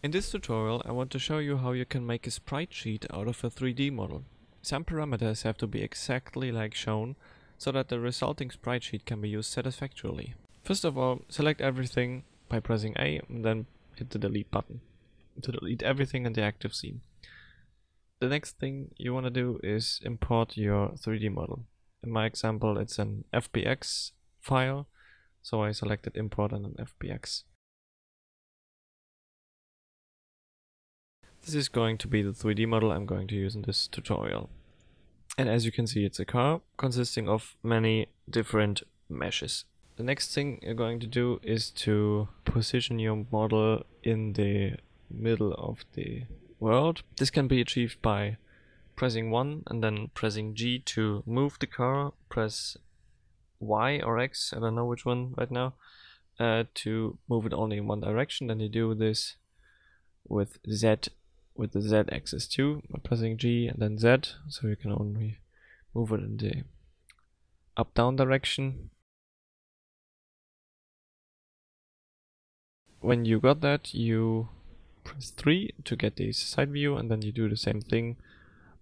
In this tutorial I want to show you how you can make a sprite sheet out of a 3D model. Some parameters have to be exactly like shown so that the resulting sprite sheet can be used satisfactorily. First of all, select everything by pressing A and then hit the delete button to delete everything in the active scene. The next thing you want to do is import your 3D model. In my example it's an FBX file, so I selected import and an FBX. This is going to be the 3D model I'm going to use in this tutorial. And as you can see it's a car consisting of many different meshes. The next thing you're going to do is to position your model in the middle of the world. This can be achieved by pressing 1 and then pressing G to move the car, press Y or X, I don't know which one right now, uh, to move it only in one direction. Then you do this with Z, with the Z axis too, by pressing G and then Z, so you can only move it in the up down direction. When you got that, you press 3 to get the side view and then you do the same thing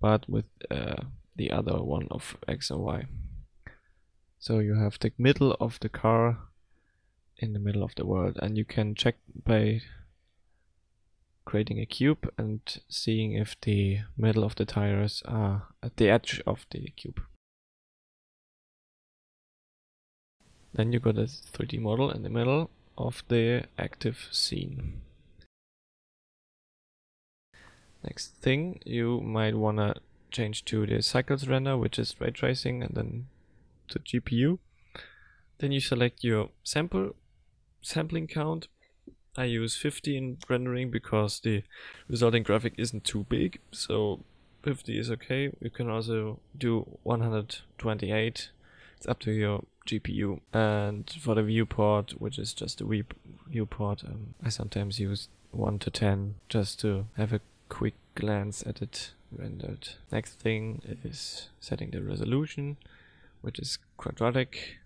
but with uh, the other one of X and Y. So you have the middle of the car in the middle of the world and you can check by creating a cube and seeing if the middle of the tires are at the edge of the cube. Then you got a 3D model in the middle of the active scene. Next thing, you might wanna change to the cycles render, which is ray tracing, and then to GPU. Then you select your sample sampling count. I use 50 in rendering because the resulting graphic isn't too big, so 50 is okay. You can also do 128. It's up to your GPU. And for the viewport, which is just a viewport, um, I sometimes use 1 to 10 just to have a quick glance at it rendered. Next thing is setting the resolution, which is quadratic.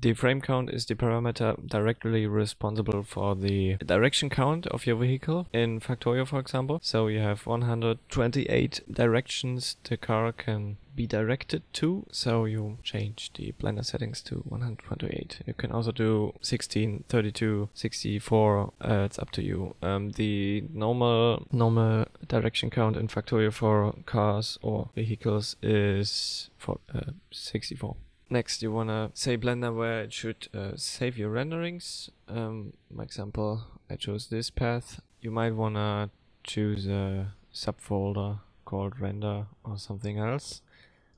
The frame count is the parameter directly responsible for the direction count of your vehicle in Factorio for example. So you have 128 directions the car can be directed to. So you change the blender settings to 128. You can also do 16, 32, 64. Uh, it's up to you. Um, the normal normal direction count in Factorio for cars or vehicles is for uh, 64. Next, you wanna say Blender where it should uh, save your renderings. Um, my example, I chose this path. You might wanna choose a subfolder called render or something else,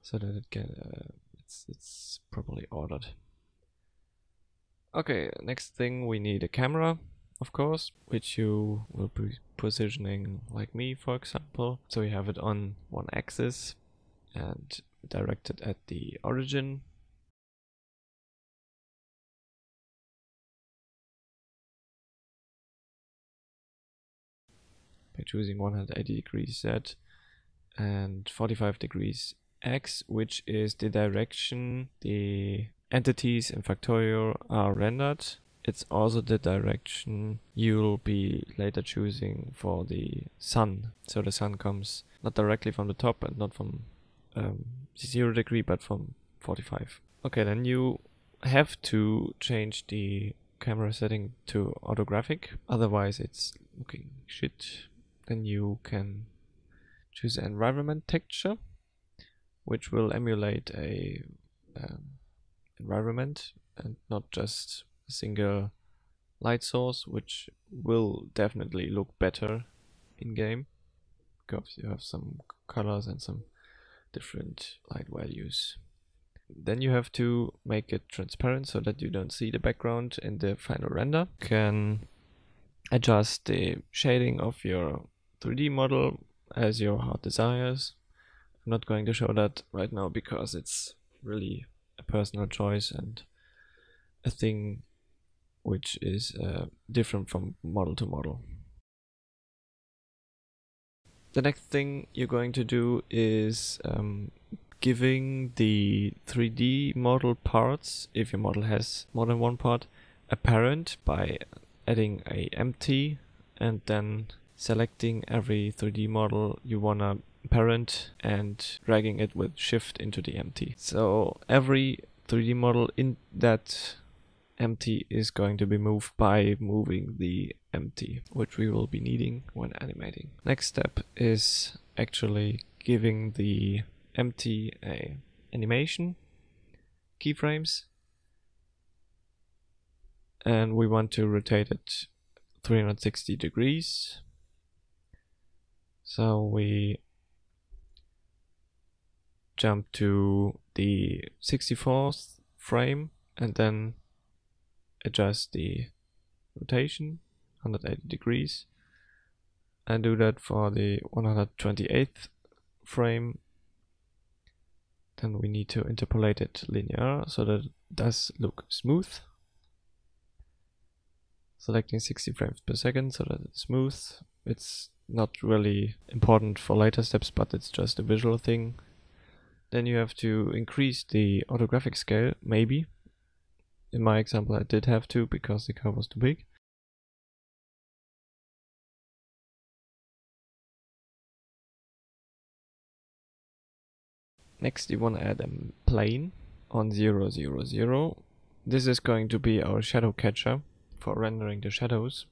so that it can uh, it's it's properly ordered. Okay, next thing we need a camera, of course, which you will be positioning like me, for example. So you have it on one axis and directed at the origin by choosing 180 degrees Z and 45 degrees X, which is the direction the entities in Factorio are rendered. It's also the direction you'll be later choosing for the sun. So the sun comes not directly from the top and not from um, 0 degree, but from 45. Okay, then you have to change the camera setting to orthographic, otherwise it's looking shit then you can choose an environment texture which will emulate a um, environment and not just a single light source which will definitely look better in game because you have some colors and some different light values. Then you have to make it transparent so that you don't see the background in the final render. You can adjust the shading of your 3D model as your heart desires. I'm not going to show that right now because it's really a personal choice and a thing which is uh, different from model to model. The next thing you're going to do is um, giving the 3D model parts, if your model has more than one part, a parent by adding a empty and then selecting every 3D model you wanna parent and dragging it with shift into the empty. So every 3D model in that empty is going to be moved by moving the empty, which we will be needing when animating. Next step is actually giving the empty a animation keyframes and we want to rotate it 360 degrees so we jump to the 64th frame and then adjust the rotation 180 degrees and do that for the 128th frame. Then we need to interpolate it linear so that it does look smooth. Selecting 60 frames per second so that it's smooth. It's not really important for later steps but it's just a visual thing then you have to increase the orthographic scale maybe in my example I did have to because the car was too big. Next you want to add a plane on 0, 0, 0. This is going to be our shadow catcher for rendering the shadows.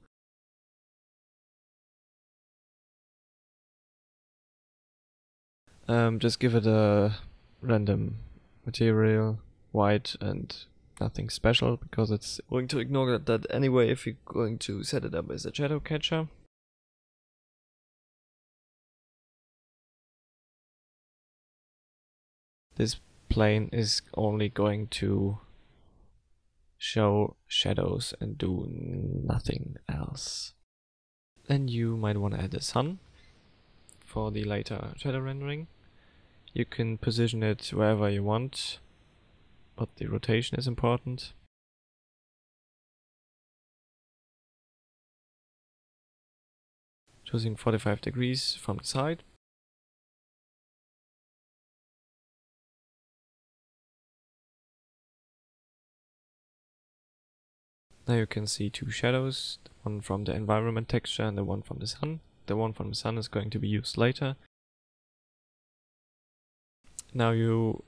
Um, just give it a random material, white and nothing special because it's going to ignore that anyway if you're going to set it up as a shadow catcher. This plane is only going to show shadows and do nothing else. Then you might want to add a sun for the later shadow rendering. You can position it wherever you want but the rotation is important. Choosing 45 degrees from the side. Now you can see two shadows, one from the environment texture and the one from the sun. The one from the sun is going to be used later. Now you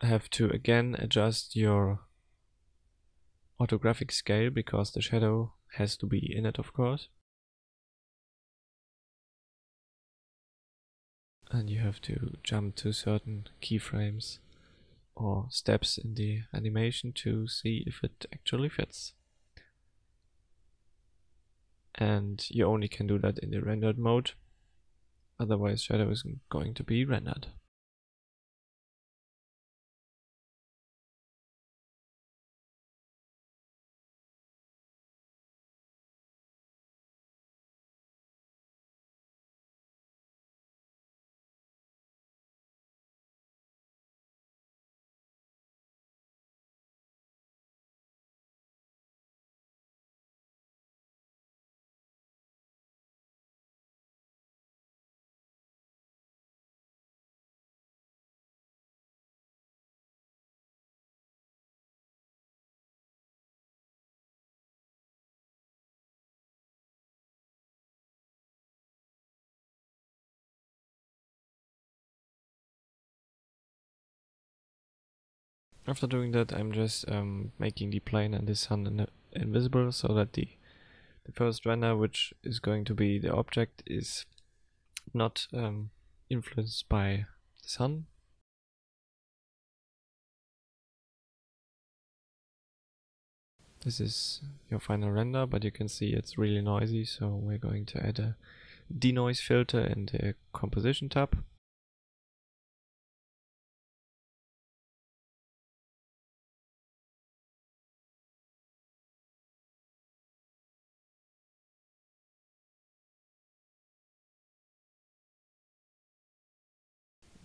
have to again adjust your orthographic scale because the shadow has to be in it of course. And you have to jump to certain keyframes or steps in the animation to see if it actually fits. And you only can do that in the rendered mode, otherwise shadow isn't going to be rendered. After doing that, I'm just um, making the plane and the sun in invisible so that the the first render, which is going to be the object, is not um, influenced by the sun. This is your final render, but you can see it's really noisy, so we're going to add a denoise filter in the composition tab.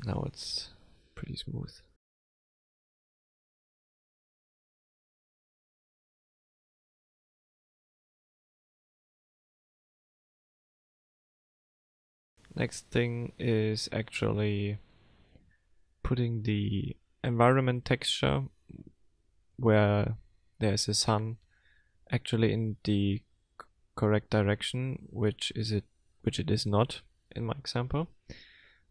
Now it's pretty smooth. Next thing is actually putting the environment texture where there's a sun actually in the correct direction, which is it which it is not in my example.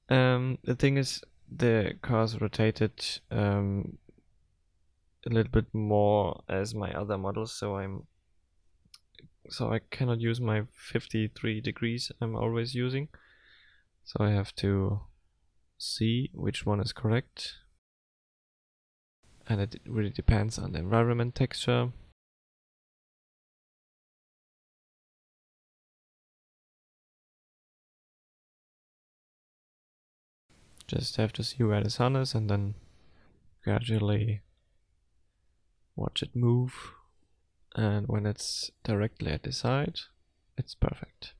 Um, the thing is the cars rotated um, a little bit more as my other models, so I'm so I cannot use my 53 degrees I'm always using. So I have to see which one is correct. And it really depends on the environment texture. Just have to see where the sun is and then gradually watch it move. And when it's directly at the side, it's perfect.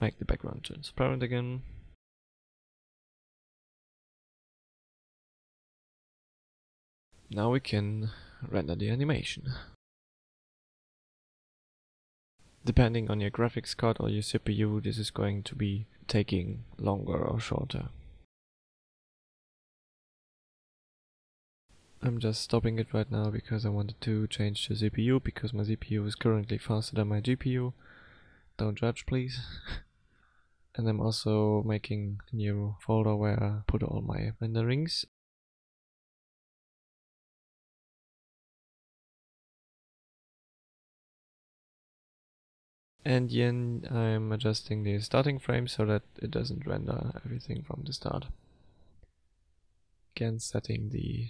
Make the background transparent again. Now we can render the animation. Depending on your graphics card or your CPU, this is going to be taking longer or shorter. I'm just stopping it right now because I wanted to change the CPU because my CPU is currently faster than my GPU. Don't judge please. and I'm also making a new folder where I put all my renderings And then I'm adjusting the starting frame so that it doesn't render everything from the start. Again setting the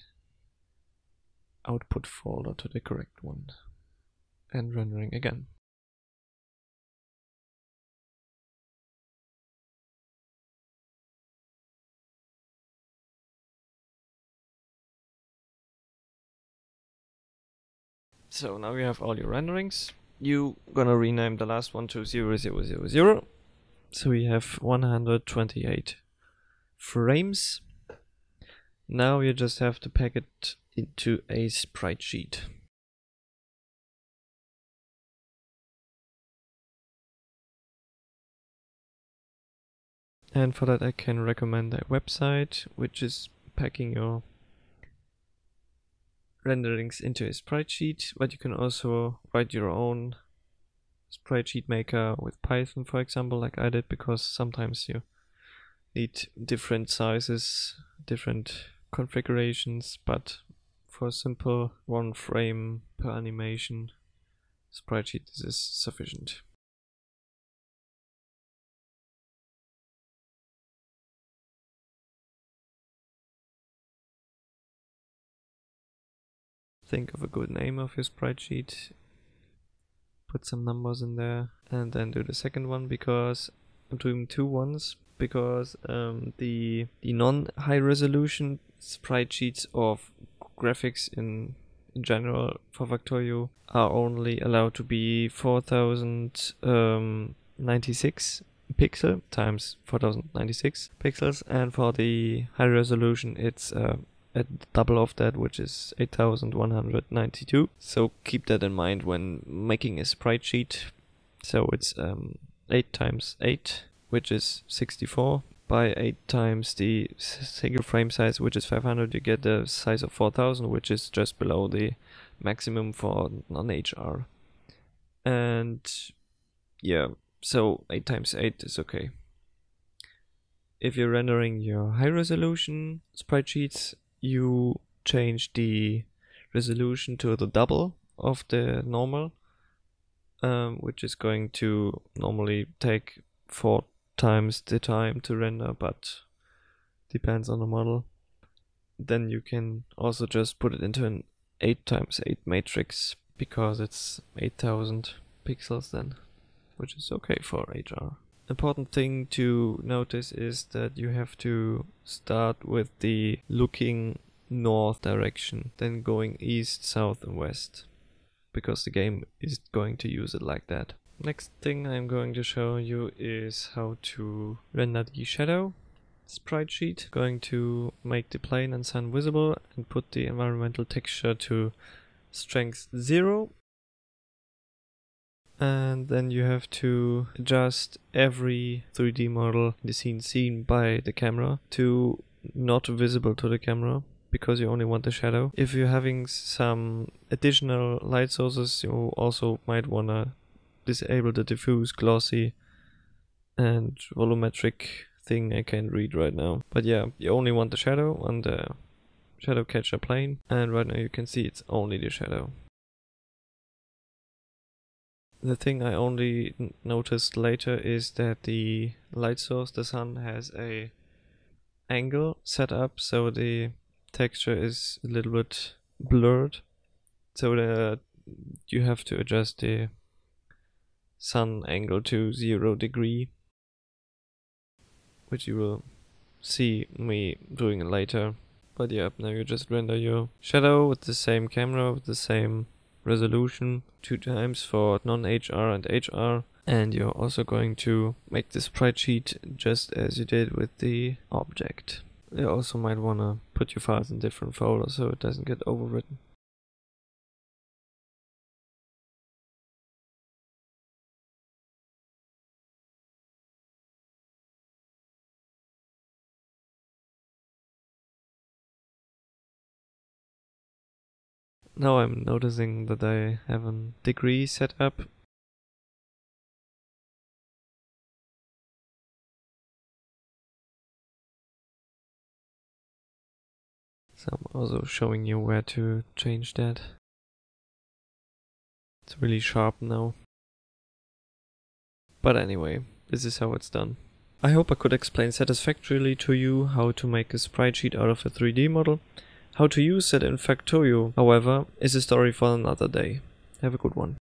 output folder to the correct one and rendering again. So now you have all your renderings you gonna rename the last one to 0000. So we have 128 frames. Now you just have to pack it into a sprite sheet. And for that I can recommend a website which is packing your renderings into a sprite sheet, but you can also write your own sprite sheet maker with Python, for example, like I did, because sometimes you need different sizes, different configurations, but for a simple one frame per animation sprite sheet this is sufficient. Think of a good name of your sprite sheet put some numbers in there and then do the second one because I'm doing two ones because um, the the non high resolution sprite sheets of graphics in in general for Factorio are only allowed to be 4096 um, pixel times 4096 pixels and for the high resolution it's uh, at double of that, which is 8192. So keep that in mind when making a sprite sheet. So it's um, 8 times 8, which is 64. By 8 times the single frame size, which is 500, you get the size of 4000, which is just below the maximum for non-HR. And yeah, so 8 times 8 is okay. If you're rendering your high resolution sprite sheets, you change the resolution to the double of the normal um, which is going to normally take four times the time to render but depends on the model. Then you can also just put it into an 8 times 8 matrix because it's 8000 pixels then which is okay for HR important thing to notice is that you have to start with the looking north direction, then going east, south and west. Because the game is going to use it like that. Next thing I'm going to show you is how to render the shadow sprite sheet. Going to make the plane and sun visible and put the environmental texture to strength 0 and then you have to adjust every 3D model the scene seen by the camera to not visible to the camera because you only want the shadow. If you're having some additional light sources, you also might wanna disable the diffuse, glossy, and volumetric thing I can't read right now. But yeah, you only want the shadow on the shadow catcher plane, and right now you can see it's only the shadow. The thing I only noticed later is that the light source, the sun, has a angle set up so the texture is a little bit blurred. So that you have to adjust the sun angle to zero degree, which you will see me doing later. But yeah, now you just render your shadow with the same camera, with the same resolution two times for non-HR and HR and you're also going to make the sprite sheet just as you did with the object. You also might want to put your files in different folders so it doesn't get overwritten. Now I'm noticing that I have a degree set up. So I'm also showing you where to change that. It's really sharp now. But anyway, this is how it's done. I hope I could explain satisfactorily to you how to make a sprite sheet out of a 3D model. How to use it in Factorio, however, is a story for another day. Have a good one.